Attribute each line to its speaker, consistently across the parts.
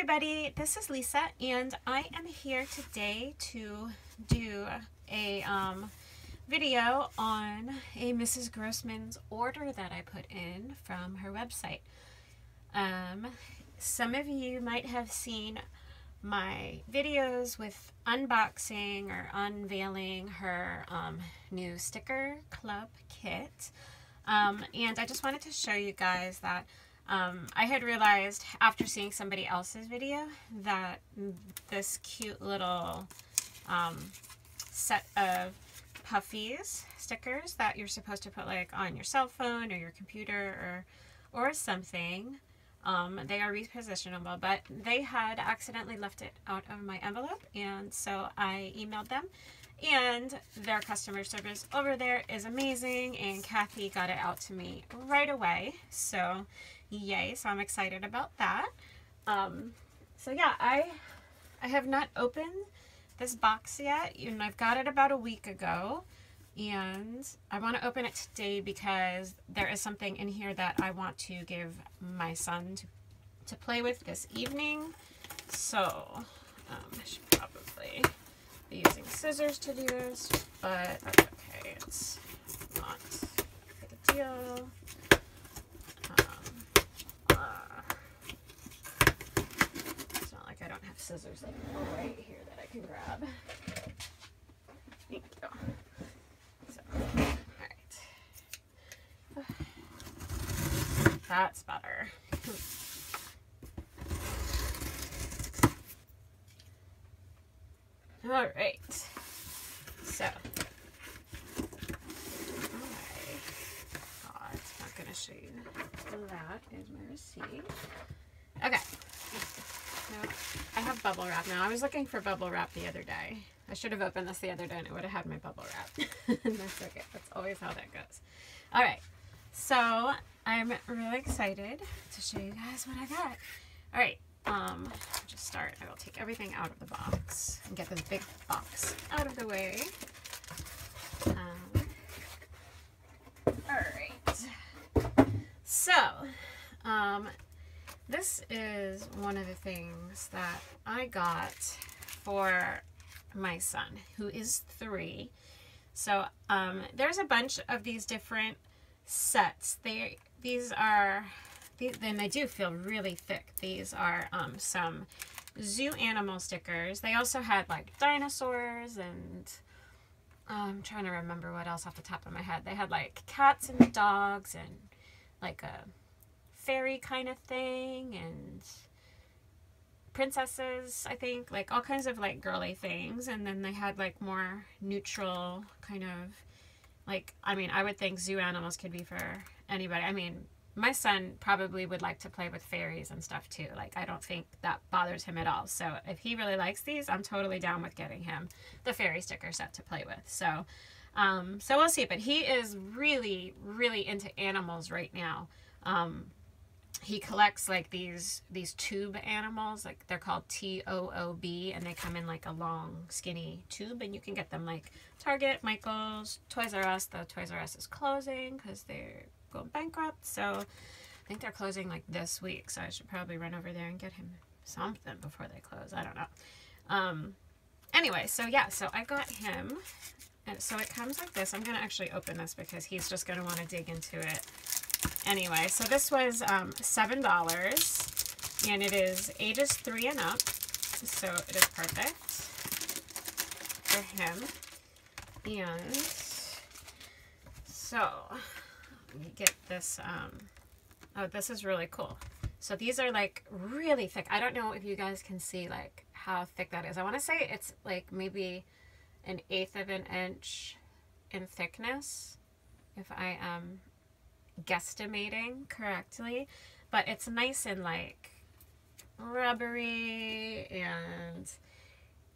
Speaker 1: everybody, this is Lisa and I am here today to do a um, video on a Mrs. Grossman's order that I put in from her website. Um, some of you might have seen my videos with unboxing or unveiling her um, new sticker club kit. Um, and I just wanted to show you guys that um, I had realized after seeing somebody else's video that this cute little um, set of puffies stickers that you're supposed to put like on your cell phone or your computer or or something um, they are repositionable but they had accidentally left it out of my envelope and so I emailed them and their customer service over there is amazing and Kathy got it out to me right away. So yay so I'm excited about that um, so yeah I I have not opened this box yet and I've got it about a week ago and I want to open it today because there is something in here that I want to give my son to, to play with this evening so um, I should probably be using scissors to do this, but that's okay. It's not a big deal. Um, uh, it's not like I don't have scissors like right here that I can grab. Thank you. So, all right. That's better. All right. So, oh, it's not going to show you. That is my receipt. Okay. I have bubble wrap now. I was looking for bubble wrap the other day. I should have opened this the other day and it would have had my bubble wrap. That's okay. That's always how that goes. All right. So, I'm really excited to show you guys what I got. All right um, just start. I will take everything out of the box and get this big box out of the way. Um, all right. So, um, this is one of the things that I got for my son, who is three. So, um, there's a bunch of these different sets. They, these are these, then they do feel really thick. These are um, some zoo animal stickers. They also had like dinosaurs and I'm trying to remember what else off the top of my head. They had like cats and dogs and like a fairy kind of thing and princesses, I think, like all kinds of like girly things. And then they had like more neutral kind of like, I mean, I would think zoo animals could be for anybody. I mean, my son probably would like to play with fairies and stuff too. Like, I don't think that bothers him at all. So if he really likes these, I'm totally down with getting him the fairy sticker set to play with. So, um, so we'll see. But he is really, really into animals right now. Um, he collects like these these tube animals like they're called T-O-O-B and they come in like a long skinny tube and you can get them like Target, Michaels, Toys R Us though Toys R Us is closing because they're go bankrupt. So I think they're closing like this week. So I should probably run over there and get him something before they close. I don't know. Um, anyway, so yeah, so I got him. And so it comes like this. I'm going to actually open this because he's just going to want to dig into it anyway. So this was um, $7 and it is ages 3 and up. So it is perfect for him. And so let me get this, um, oh, this is really cool. So these are like really thick. I don't know if you guys can see like how thick that is. I want to say it's like maybe an eighth of an inch in thickness, if I am guesstimating correctly. But it's nice and like rubbery and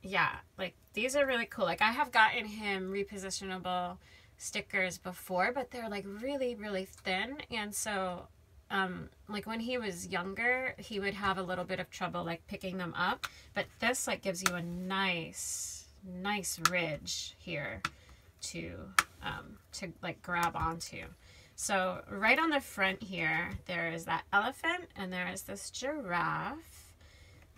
Speaker 1: yeah, like these are really cool. Like I have gotten him repositionable stickers before, but they're like really, really thin. And so, um, like when he was younger, he would have a little bit of trouble like picking them up. But this like gives you a nice, nice ridge here to, um, to like grab onto. So right on the front here, there is that elephant and there is this giraffe.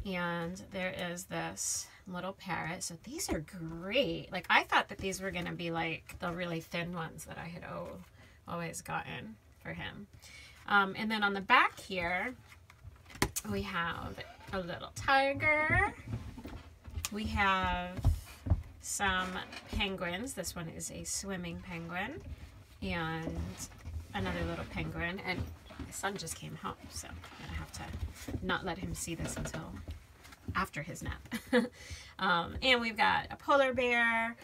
Speaker 1: And there is this little parrot. So these are great. Like I thought that these were going to be like the really thin ones that I had always gotten for him. Um, and then on the back here, we have a little tiger. We have some penguins. This one is a swimming penguin and another little penguin. And my son just came home, so I'm gonna have to not let him see this until after his nap. um, and we've got a polar bear,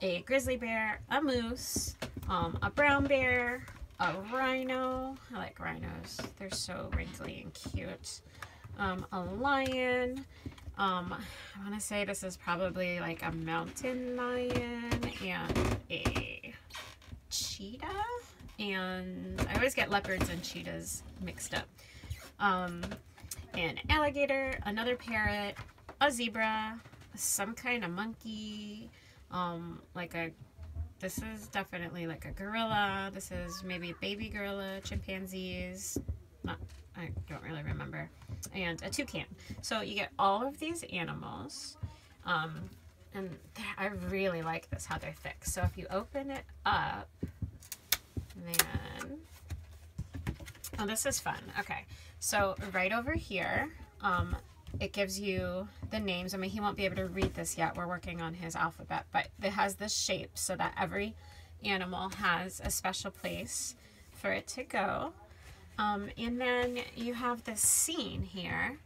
Speaker 1: a grizzly bear, a moose, um, a brown bear, a rhino. I like rhinos. They're so wrinkly and cute. Um, a lion. Um, I want to say this is probably like a mountain lion and a cheetah. And I always get leopards and cheetahs mixed up. Um, an alligator, another parrot, a zebra, some kind of monkey, um, like a this is definitely like a gorilla. This is maybe a baby gorilla, chimpanzees. Not, I don't really remember. And a toucan. So you get all of these animals. Um, and I really like this, how they're thick. So if you open it up, then, oh, this is fun. Okay. So right over here, um, it gives you the names. I mean, he won't be able to read this yet. We're working on his alphabet, but it has this shape so that every animal has a special place for it to go. Um, and then you have this scene here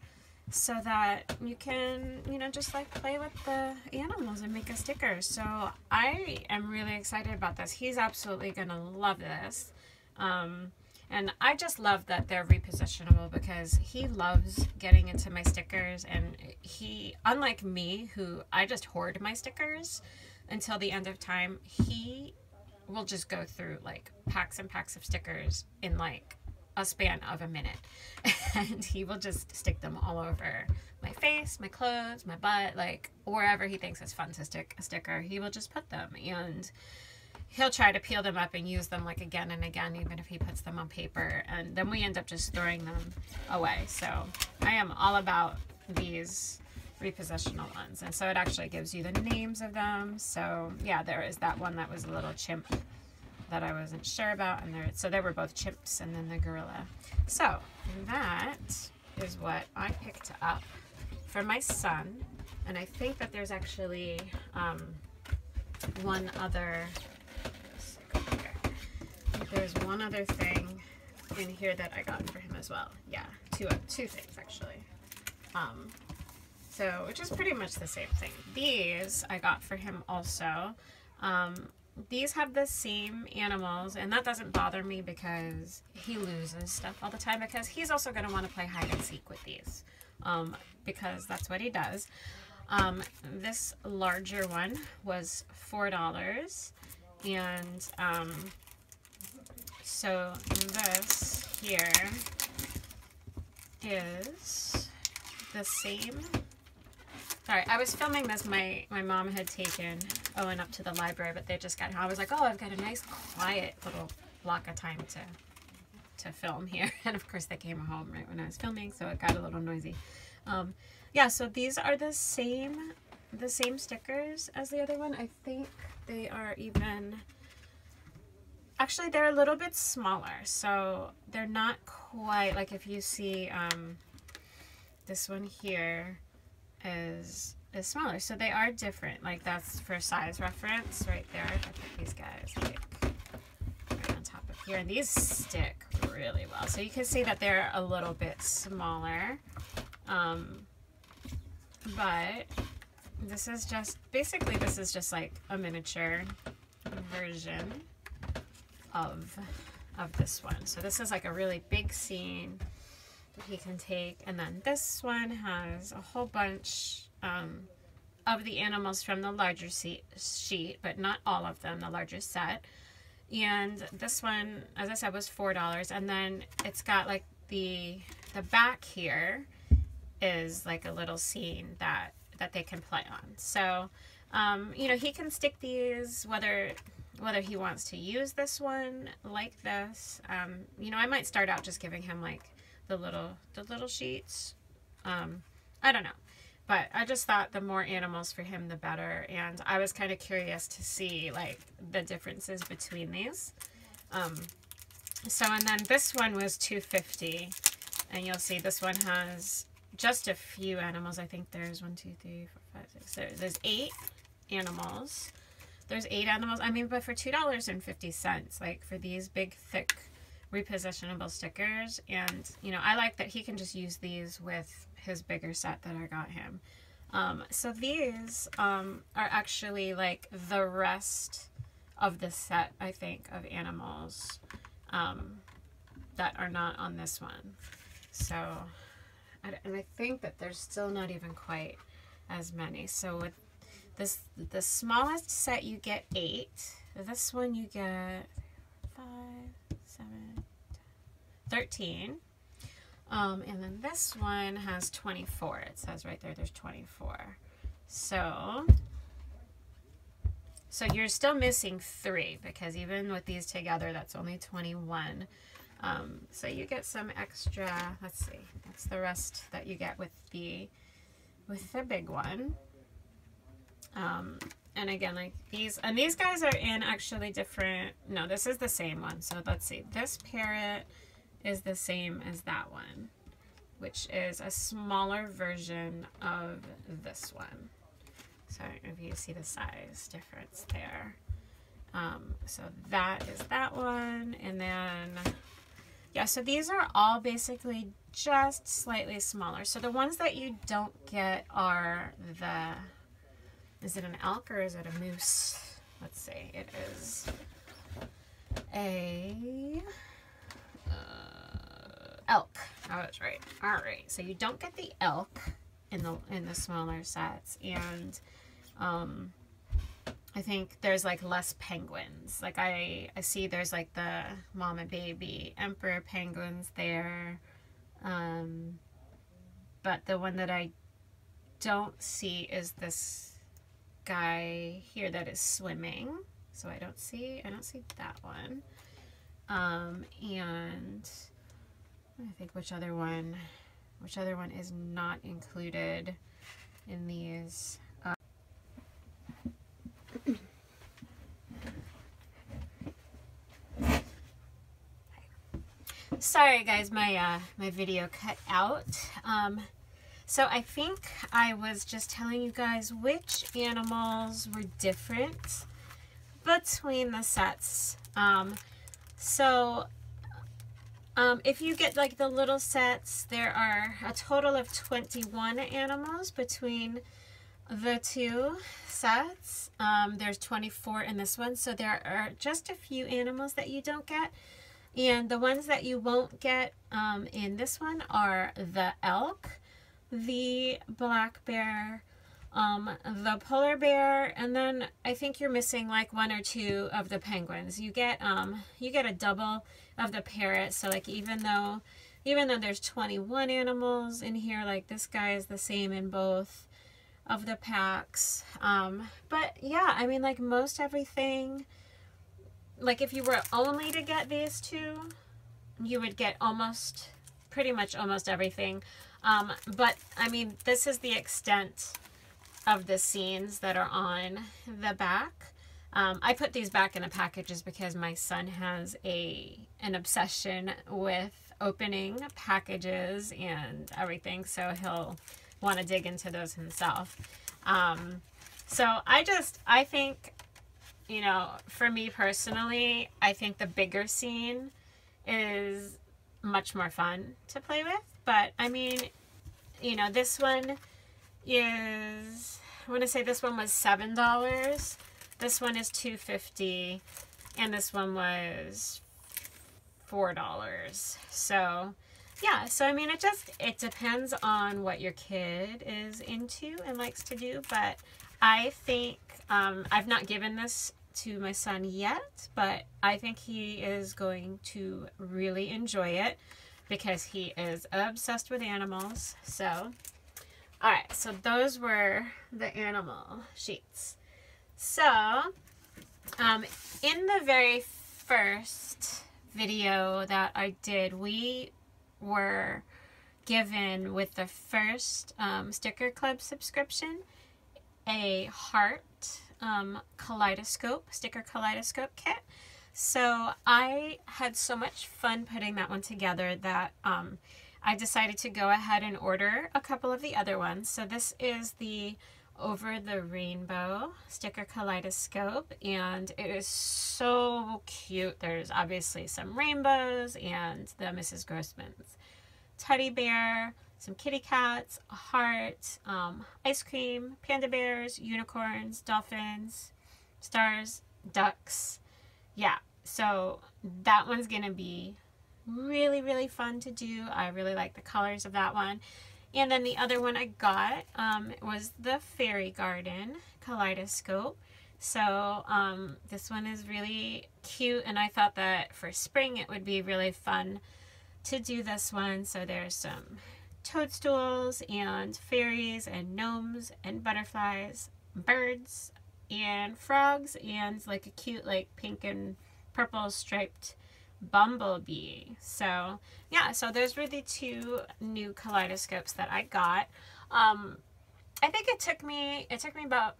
Speaker 1: so that you can, you know, just like play with the animals and make a sticker. So I am really excited about this. He's absolutely going to love this. Um, and I just love that they're repositionable because he loves getting into my stickers. And he, unlike me, who I just hoard my stickers until the end of time, he will just go through like packs and packs of stickers in like a span of a minute. and he will just stick them all over my face, my clothes, my butt, like wherever he thinks it's fun to stick a sticker, he will just put them. And he'll try to peel them up and use them like again and again, even if he puts them on paper. And then we end up just throwing them away. So I am all about these repositional ones. And so it actually gives you the names of them. So yeah, there is that one that was a little chimp that I wasn't sure about. And there, so they were both chimps and then the gorilla. So that is what I picked up for my son. And I think that there's actually um, one other there's one other thing in here that I got for him as well. Yeah, two two things actually. Um, so which is pretty much the same thing. These I got for him also. Um, these have the same animals and that doesn't bother me because he loses stuff all the time because he's also going to want to play hide and seek with these um, because that's what he does. Um, this larger one was $4 and um, so this here is the same. Sorry, I was filming this. My, my mom had taken Owen up to the library, but they just got home. I was like, oh, I've got a nice quiet little block of time to to film here. And of course they came home right when I was filming, so it got a little noisy. Um, yeah, so these are the same the same stickers as the other one. I think they are even Actually, they're a little bit smaller, so they're not quite like if you see um, this one here is is smaller. So they are different. Like that's for size reference right there. I put these guys like right on top of here. And these stick really well. So you can see that they're a little bit smaller. Um, but this is just, basically this is just like a miniature version of of this one. So this is like a really big scene that he can take. And then this one has a whole bunch um, of the animals from the larger sheet, but not all of them, the larger set. And this one, as I said, was $4. And then it's got like the, the back here is like a little scene that, that they can play on. So, um, you know, he can stick these, whether whether he wants to use this one like this. Um, you know, I might start out just giving him like the little the little sheets. Um, I don't know. but I just thought the more animals for him, the better. And I was kind of curious to see like the differences between these. Um, so, and then this one was 250 and you'll see this one has just a few animals. I think there's one, two, three, four, five, six. There, there's eight animals. There's eight animals. I mean, but for $2.50, like for these big, thick, repositionable stickers. And, you know, I like that he can just use these with his bigger set that I got him. Um, so these um, are actually like the rest of the set, I think, of animals um, that are not on this one. So, and I think that there's still not even quite as many. So with this, the smallest set you get eight. This one you get five, seven, 13. Um, and then this one has 24. It says right there, there's 24. So, so you're still missing three because even with these together, that's only 21. Um, so you get some extra, let's see, that's the rest that you get with the, with the big one. Um, and again, like these, and these guys are in actually different, no, this is the same one. So let's see, this parrot is the same as that one which is a smaller version of this one. So if you see the size difference there. Um, so that is that one. And then, yeah, so these are all basically just slightly smaller. So the ones that you don't get are the, is it an elk or is it a moose? Let's see, it is a, elk. Oh, that's right. All right. So you don't get the elk in the in the smaller sets, and um, I think there's like less penguins. Like I I see there's like the mom and baby emperor penguins there, um, but the one that I don't see is this guy here that is swimming. So I don't see I don't see that one. Um, and I think which other one, which other one is not included in these. Uh, Sorry guys, my uh, my video cut out. Um, so I think I was just telling you guys which animals were different between the sets. Um, so um, if you get like the little sets, there are a total of 21 animals between the two sets. Um, there's 24 in this one, so there are just a few animals that you don't get. And the ones that you won't get um, in this one are the elk, the black bear, um, the polar bear, and then I think you're missing like one or two of the penguins. You get um, you get a double of the parrot. So like even though even though there's 21 animals in here, like this guy is the same in both of the packs. Um, but yeah, I mean like most everything, like if you were only to get these two, you would get almost, pretty much almost everything. Um, but I mean, this is the extent of the scenes that are on the back. Um, I put these back in the packages because my son has a an obsession with opening packages and everything, so he'll want to dig into those himself. Um, so I just, I think, you know, for me personally, I think the bigger scene is much more fun to play with. But I mean, you know, this one is, I want to say this one was $7. This one is two fifty, and this one was $4. So, yeah, so I mean, it just, it depends on what your kid is into and likes to do, but I think, um, I've not given this to my son yet, but I think he is going to really enjoy it because he is obsessed with animals. So, all right, so those were the animal sheets. So, um, in the very first video that I did, we were given with the first um, Sticker Club subscription a heart um, kaleidoscope, sticker kaleidoscope kit. So I had so much fun putting that one together that um, I decided to go ahead and order a couple of the other ones. So this is the Over the Rainbow sticker kaleidoscope and it is so cute. There's obviously some rainbows and the Mrs. Grossman's teddy bear, some kitty cats, a heart, um, ice cream, panda bears, unicorns, dolphins, stars, ducks. Yeah, so that one's going to be really, really fun to do. I really like the colors of that one. And then the other one I got um, was the Fairy Garden Kaleidoscope. So um, this one is really cute and I thought that for spring it would be really fun to do this one. So there's some toadstools and fairies and gnomes and butterflies, birds and frogs and like a cute like pink and purple striped bumblebee. So yeah, so those were the two new kaleidoscopes that I got. Um, I think it took me, it took me about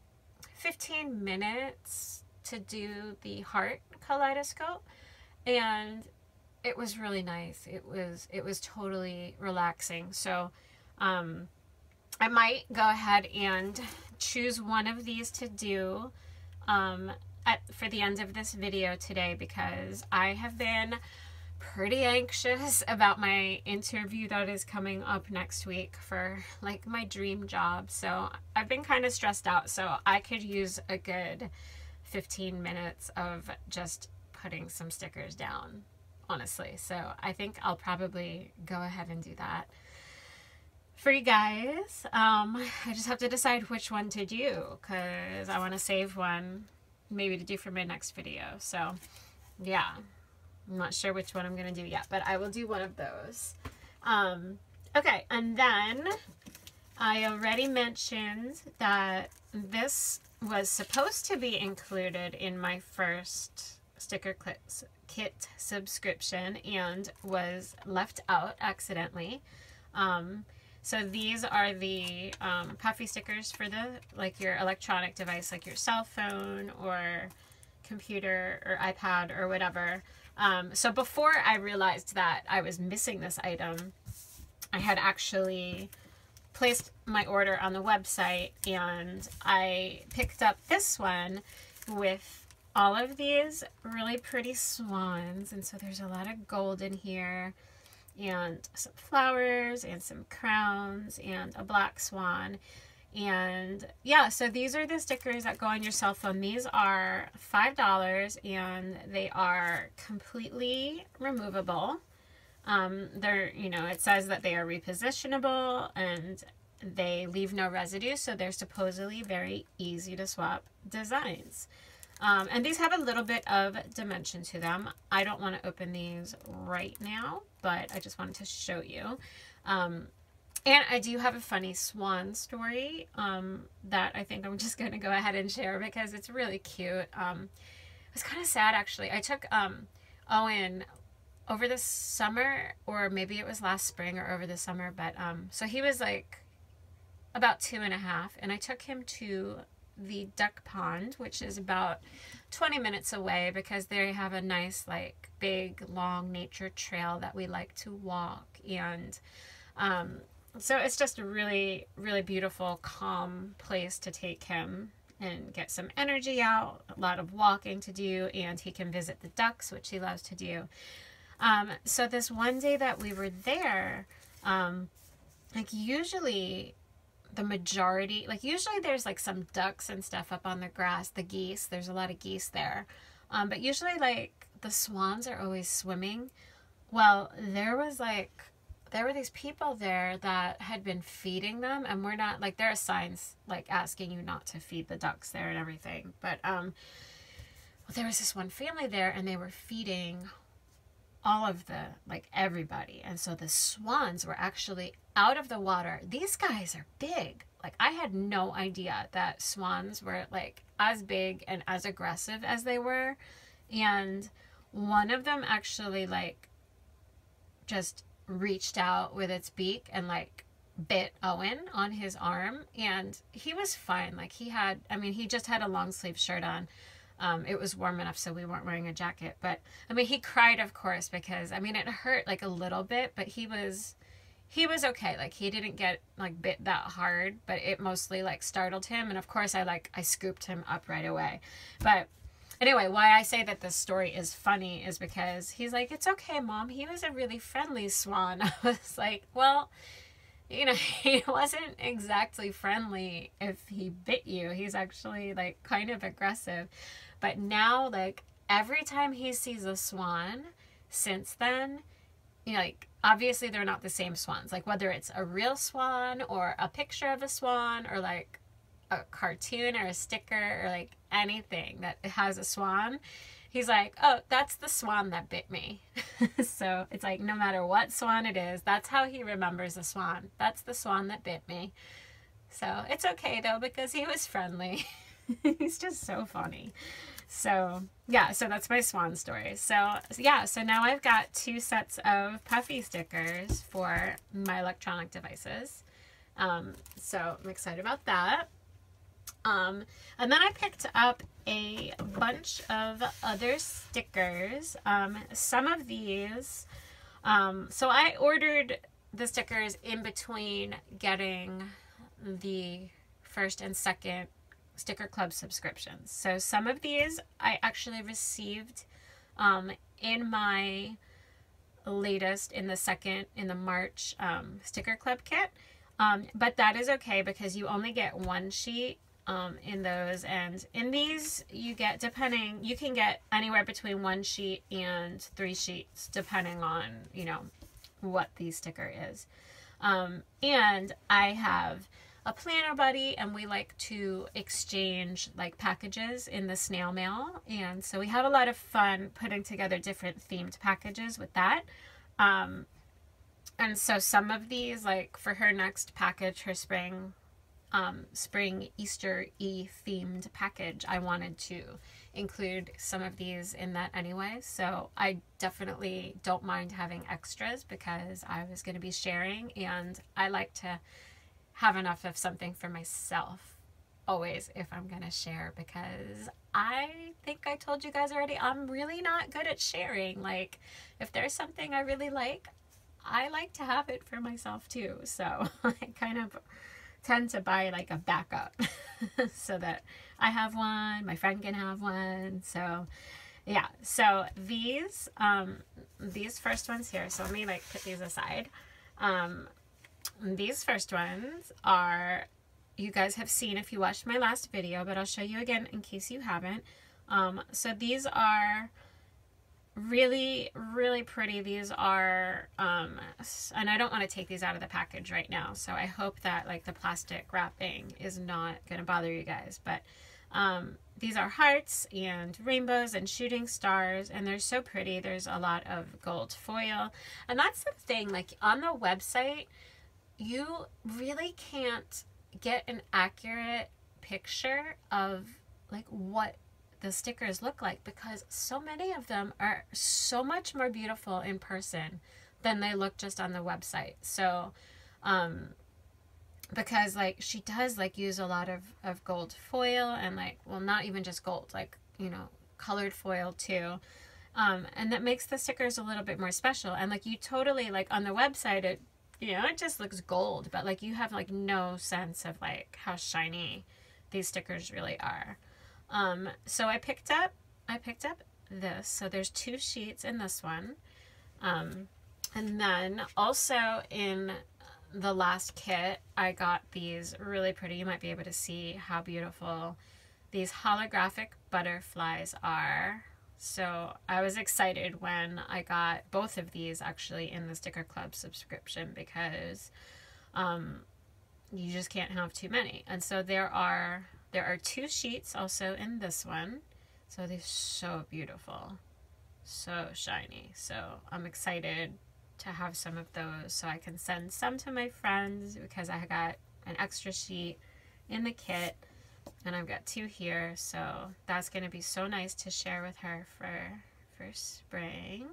Speaker 1: 15 minutes to do the heart kaleidoscope and it was really nice. It was it was totally relaxing. So um, I might go ahead and choose one of these to do um, at, for the end of this video today because I have been pretty anxious about my interview that is coming up next week for like my dream job. So I've been kind of stressed out. So I could use a good 15 minutes of just putting some stickers down honestly. So I think I'll probably go ahead and do that for you guys. Um, I just have to decide which one to do because I want to save one maybe to do for my next video. So yeah, I'm not sure which one I'm going to do yet, but I will do one of those. Um, okay, and then I already mentioned that this was supposed to be included in my first sticker clips kit subscription and was left out accidentally. Um, so these are the um, puffy stickers for the like your electronic device, like your cell phone or computer or iPad or whatever. Um, so before I realized that I was missing this item, I had actually placed my order on the website and I picked up this one with all of these really pretty swans and so there's a lot of gold in here and some flowers and some crowns and a black swan. And yeah so these are the stickers that go on your cell phone. These are five dollars and they are completely removable. Um, they're you know it says that they are repositionable and they leave no residue so they're supposedly very easy to swap designs um, and these have a little bit of dimension to them. I don't want to open these right now, but I just wanted to show you. Um, and I do have a funny swan story um, that I think I'm just going to go ahead and share because it's really cute. Um, it was kind of sad, actually. I took um, Owen over the summer, or maybe it was last spring or over the summer, but um, so he was like about two and a half, and I took him to the duck pond, which is about 20 minutes away because they have a nice, like, big, long nature trail that we like to walk. And um, so it's just a really, really beautiful, calm place to take him and get some energy out, a lot of walking to do, and he can visit the ducks, which he loves to do. Um, so this one day that we were there, um, like usually the majority, like usually there's like some ducks and stuff up on the grass, the geese, there's a lot of geese there. Um, but usually like the swans are always swimming. Well, there was like, there were these people there that had been feeding them and we're not, like there are signs like asking you not to feed the ducks there and everything. But um, well, there was this one family there and they were feeding all of the like everybody and so the swans were actually out of the water these guys are big like i had no idea that swans were like as big and as aggressive as they were and one of them actually like just reached out with its beak and like bit Owen on his arm and he was fine. Like he had, I mean, he just had a long sleeve shirt on. Um, it was warm enough so we weren't wearing a jacket. But I mean, he cried, of course, because I mean, it hurt like a little bit, but he was, he was okay. Like he didn't get like bit that hard, but it mostly like startled him. And of course, I like, I scooped him up right away. But anyway, why I say that this story is funny is because he's like, it's okay, mom. He was a really friendly swan. I was like, well, you know, he wasn't exactly friendly if he bit you. He's actually like kind of aggressive. But now, like, every time he sees a swan since then, you know, like, obviously they're not the same swans. Like, whether it's a real swan or a picture of a swan or like a cartoon or a sticker or like anything that has a swan, he's like, oh, that's the swan that bit me. so it's like, no matter what swan it is, that's how he remembers the swan. That's the swan that bit me. So it's okay though, because he was friendly. he's just so funny. So yeah, so that's my swan story. So yeah, so now I've got two sets of puffy stickers for my electronic devices. Um, so I'm excited about that. Um, and then I picked up a bunch of other stickers. Um, some of these, um, so I ordered the stickers in between getting the first and second sticker club subscriptions. So some of these I actually received um, in my latest, in the second, in the March um, sticker club kit. Um, but that is okay because you only get one sheet um, in those. And in these, you get, depending, you can get anywhere between one sheet and three sheets, depending on, you know, what the sticker is. Um, and I have a planner buddy and we like to exchange like packages in the snail mail. And so we have a lot of fun putting together different themed packages with that. Um, and so some of these, like for her next package, her spring um, spring Easter E themed package, I wanted to include some of these in that anyway. So I definitely don't mind having extras because I was going to be sharing and I like to have enough of something for myself always if I'm going to share because I think I told you guys already I'm really not good at sharing. Like if there's something I really like, I like to have it for myself too. So I kind of tend to buy like a backup so that I have one, my friend can have one. So yeah, so these, um, these first ones here, so let me like put these aside. Um, these first ones are, you guys have seen if you watched my last video, but I'll show you again in case you haven't. Um, so these are really really pretty. These are um and i don't want to take these out of the package right now so i hope that like the plastic wrapping is not going to bother you guys but um these are hearts and rainbows and shooting stars and they're so pretty. There's a lot of gold foil. And that's the thing like on the website you really can't get an accurate picture of like what the stickers look like because so many of them are so much more beautiful in person than they look just on the website. So, um, because like she does like use a lot of, of gold foil and like, well, not even just gold, like, you know, colored foil too. Um, and that makes the stickers a little bit more special. And like you totally like on the website, it, you know, it just looks gold, but like you have like no sense of like how shiny these stickers really are. Um, so I picked up, I picked up this. So there's two sheets in this one. Um, and then also in the last kit, I got these really pretty. You might be able to see how beautiful these holographic butterflies are. So I was excited when I got both of these actually in the Sticker Club subscription because um, you just can't have too many. And so there are there are two sheets also in this one. So they're so beautiful. So shiny. So I'm excited to have some of those so I can send some to my friends because I got an extra sheet in the kit and I've got two here so that's going to be so nice to share with her for for spring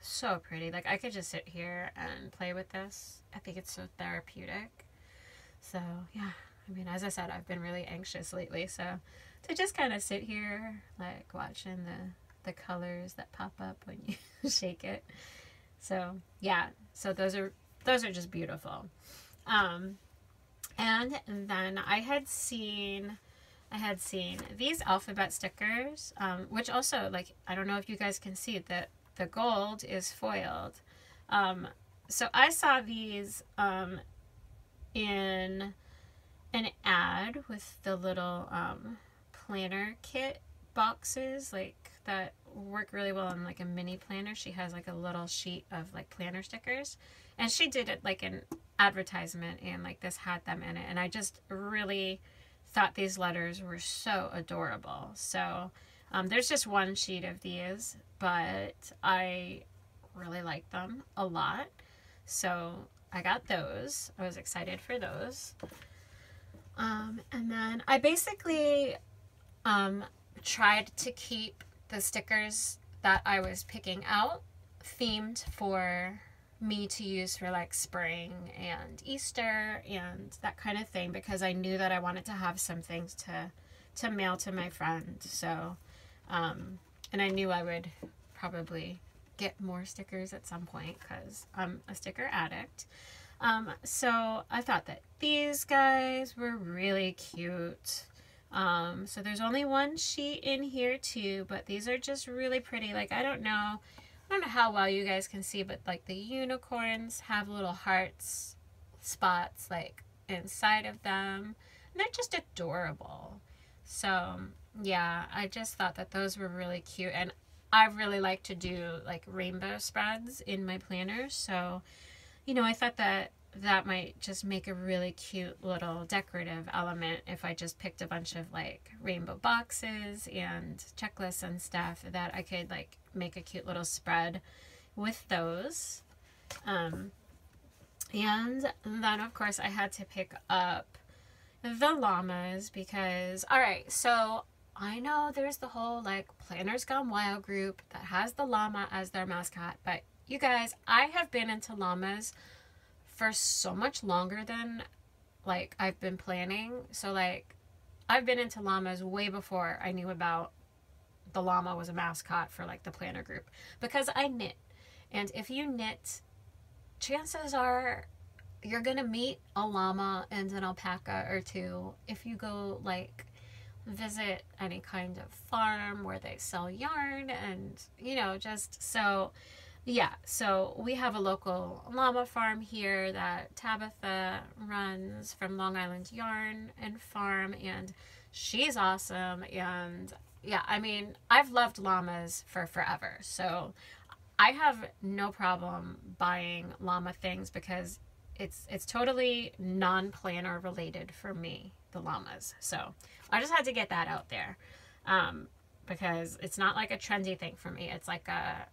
Speaker 1: so pretty. Like I could just sit here and play with this. I think it's so therapeutic. So yeah, I mean, as I said, I've been really anxious lately. So to just kind of sit here, like watching the the colors that pop up when you shake it. So yeah, so those are those are just beautiful. Um, and then I had seen I had seen these alphabet stickers, um, which also like I don't know if you guys can see that the gold is foiled. Um, so I saw these um, in an ad with the little um, planner kit boxes like that work really well in like a mini planner. She has like a little sheet of like planner stickers and she did it like an advertisement and like this had them in it and I just really thought these letters were so adorable. So um, there's just one sheet of these, but I really like them a lot. So I got those. I was excited for those. Um, and then I basically um, tried to keep the stickers that I was picking out themed for me to use for like spring and Easter and that kind of thing because I knew that I wanted to have some things to to mail to my friend. So um, and I knew I would probably get more stickers at some point because I'm a sticker addict. Um, so I thought that these guys were really cute. Um, so there's only one sheet in here too, but these are just really pretty. Like, I don't know, I don't know how well you guys can see, but like the unicorns have little hearts spots like inside of them. And they're just adorable. So yeah, I just thought that those were really cute. And I really like to do like rainbow spreads in my planners. So, you know, I thought that that might just make a really cute little decorative element if I just picked a bunch of like rainbow boxes and checklists and stuff that I could like make a cute little spread with those. Um, and then of course I had to pick up the llamas because, all right, so I know there's the whole like Planners Gone Wild group that has the llama as their mascot, but you guys, I have been into llamas for so much longer than like I've been planning. So like I've been into llamas way before I knew about the llama was a mascot for like the planner group because I knit. And if you knit, chances are you're going to meet a llama and an alpaca or two if you go like visit any kind of farm where they sell yarn and you know just so yeah, so we have a local llama farm here that Tabitha runs from Long Island Yarn and Farm, and she's awesome. And yeah, I mean, I've loved llamas for forever. So I have no problem buying llama things because it's it's totally non-planner related for me, the llamas. So I just had to get that out there. Um, because it's not like a trendy thing for me. It's like a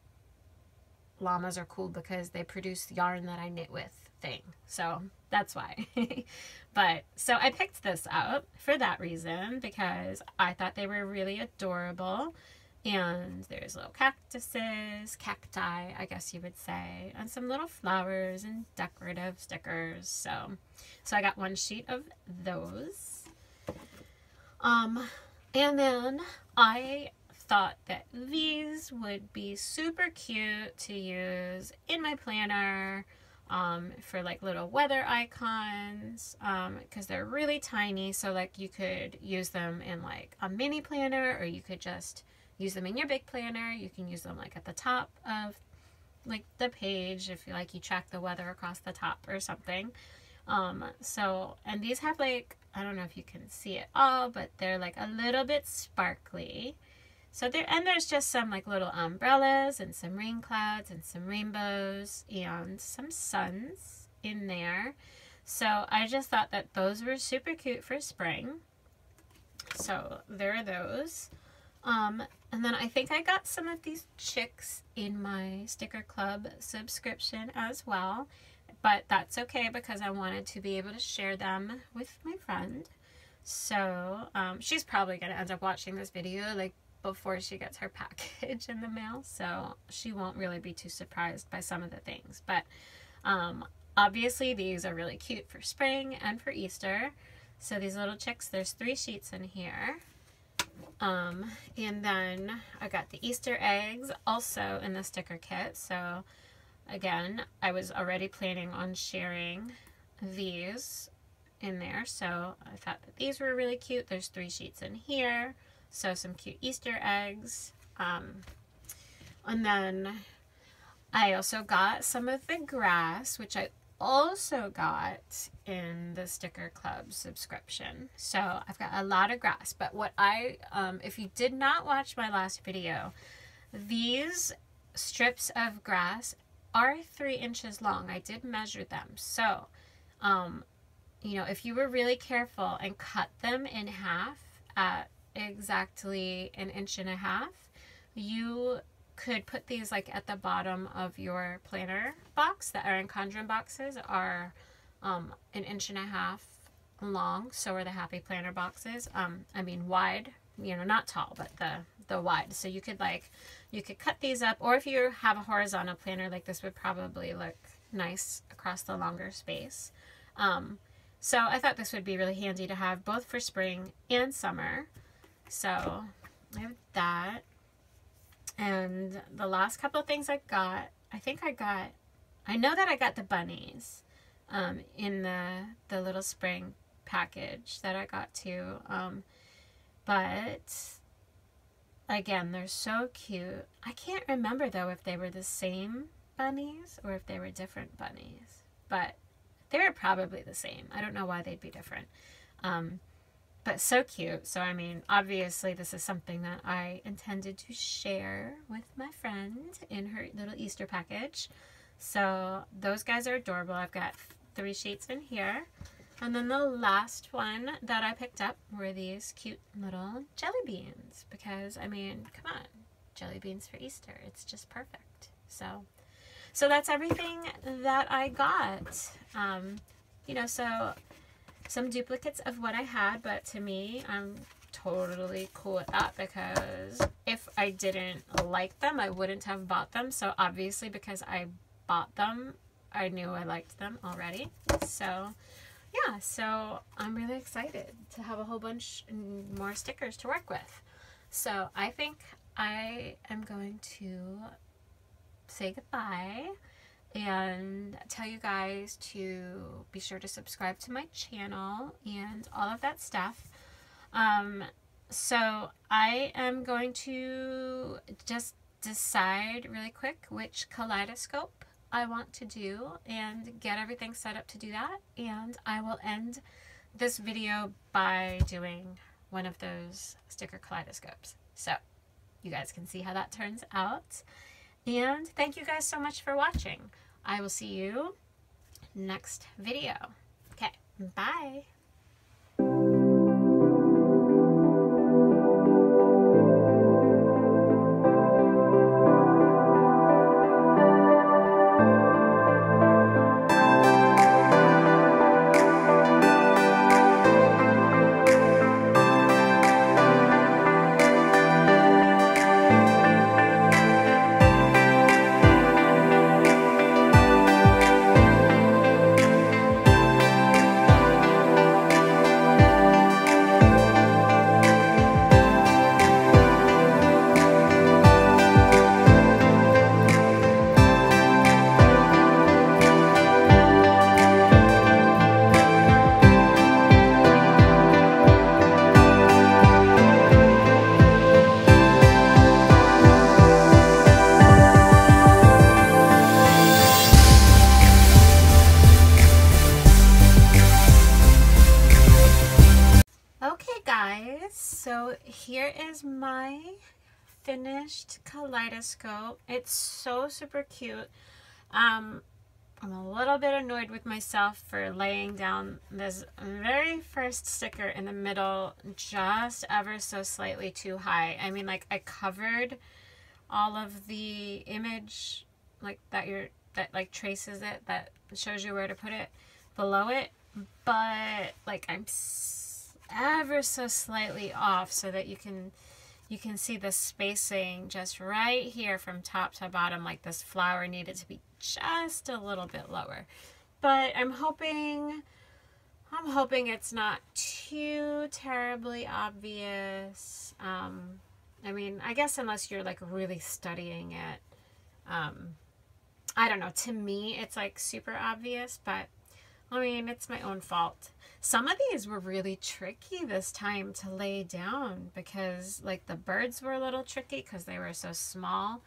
Speaker 1: llamas are cool because they produce yarn that I knit with thing. So that's why. but so I picked this up for that reason because I thought they were really adorable. And there's little cactuses, cacti, I guess you would say, and some little flowers and decorative stickers. So, so I got one sheet of those. Um, and then I thought that these would be super cute to use in my planner um, for like little weather icons because um, they're really tiny so like you could use them in like a mini planner or you could just use them in your big planner. You can use them like at the top of like the page if you like you track the weather across the top or something. Um so and these have like I don't know if you can see it all but they're like a little bit sparkly so there, and there's just some like little umbrellas and some rain clouds and some rainbows and some suns in there. So I just thought that those were super cute for spring. So there are those. Um, and then I think I got some of these chicks in my sticker club subscription as well. But that's okay because I wanted to be able to share them with my friend. So um, she's probably going to end up watching this video like before she gets her package in the mail, so she won't really be too surprised by some of the things. But um, obviously, these are really cute for spring and for Easter. So these little chicks, there's three sheets in here. Um, and then I got the Easter eggs also in the sticker kit. So again, I was already planning on sharing these in there. So I thought that these were really cute. There's three sheets in here. So some cute Easter eggs. Um, and then I also got some of the grass, which I also got in the sticker club subscription so i've got a lot of grass but what i um, if you did not watch my last video these strips of grass are three inches long i did measure them so um, you know if you were really careful and cut them in half at exactly an inch and a half you could put these like at the bottom of your planner box. The Erin Condren boxes are um, an inch and a half long. So are the Happy Planner boxes. Um, I mean wide, you know, not tall, but the the wide. So you could like, you could cut these up, or if you have a horizontal planner, like this would probably look nice across the longer space. Um, so I thought this would be really handy to have both for spring and summer. So I have that. And the last couple of things I got, I think I got, I know that I got the bunnies um, in the, the little spring package that I got too. Um, but again, they're so cute. I can't remember though if they were the same bunnies or if they were different bunnies. But they were probably the same. I don't know why they'd be different. Um, but so cute. So, I mean, obviously, this is something that I intended to share with my friend in her little Easter package. So, those guys are adorable. I've got three sheets in here. And then the last one that I picked up were these cute little jelly beans. Because, I mean, come on, jelly beans for Easter. It's just perfect. So, so that's everything that I got. Um, you know, so some duplicates of what I had, but to me, I'm totally cool with that because if I didn't like them, I wouldn't have bought them. So obviously because I bought them, I knew I liked them already. So yeah, so I'm really excited to have a whole bunch more stickers to work with. So I think I am going to say goodbye and tell you guys to be sure to subscribe to my channel and all of that stuff. Um, so I am going to just decide really quick which kaleidoscope I want to do and get everything set up to do that. And I will end this video by doing one of those sticker kaleidoscopes. So you guys can see how that turns out. And thank you guys so much for watching. I will see you next video. Okay, bye. Finished kaleidoscope. It's so super cute. Um, I'm a little bit annoyed with myself for laying down this very first sticker in the middle just ever so slightly too high. I mean, like, I covered all of the image, like, that you're, that, like, traces it, that shows you where to put it below it, but, like, I'm ever so slightly off so that you can you can see the spacing just right here from top to bottom. Like this flower needed to be just a little bit lower. But I'm hoping, I'm hoping it's not too terribly obvious. Um, I mean, I guess unless you're like really studying it. Um, I don't know. To me, it's like super obvious, but I mean, it's my own fault. Some of these were really tricky this time to lay down because like the birds were a little tricky because they were so small.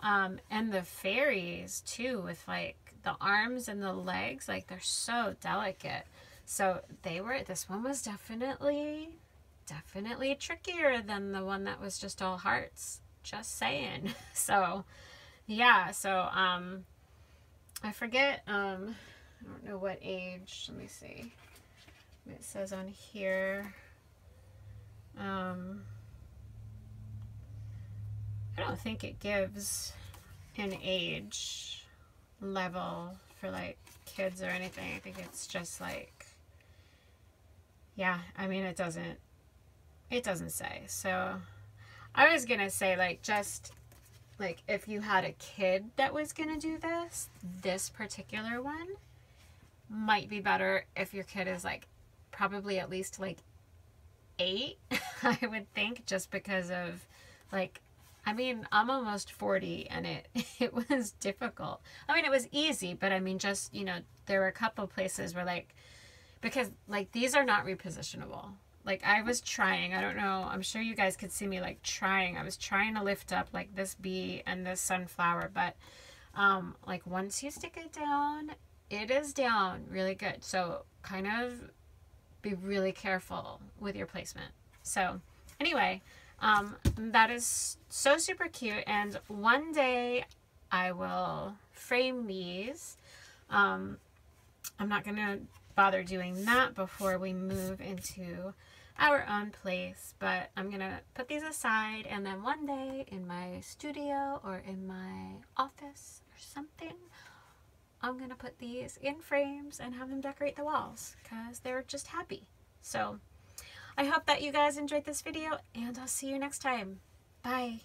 Speaker 1: Um, and the fairies too with like the arms and the legs, like they're so delicate. So they were, this one was definitely, definitely trickier than the one that was just all hearts. Just saying. So yeah, so um, I forget, um, I don't know what age, let me see. It says on here, um, I don't think it gives an age level for like kids or anything. I think it's just like, yeah, I mean, it doesn't, it doesn't say. So I was going to say like just like if you had a kid that was going to do this, this particular one might be better if your kid is like probably at least like eight, I would think, just because of like I mean, I'm almost 40 and it it was difficult. I mean, it was easy, but I mean just, you know, there were a couple places where like because like these are not repositionable. Like I was trying, I don't know, I'm sure you guys could see me like trying. I was trying to lift up like this bee and this sunflower, but um like once you stick it down, it is down really good. So kind of be really careful with your placement. So anyway, um, that is so super cute. And one day I will frame these. Um, I'm not going to bother doing that before we move into our own place, but I'm going to put these aside and then one day in my studio or in my office or something, I'm going to put these in frames and have them decorate the walls because they're just happy. So I hope that you guys enjoyed this video and I'll see you next time. Bye.